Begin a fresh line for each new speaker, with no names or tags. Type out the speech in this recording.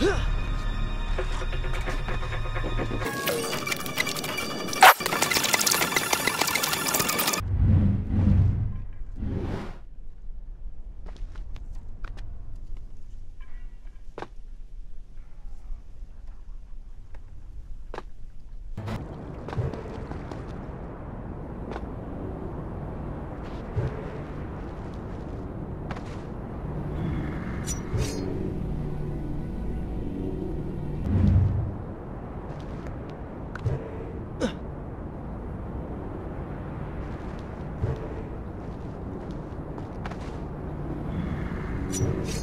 Huh? Uh.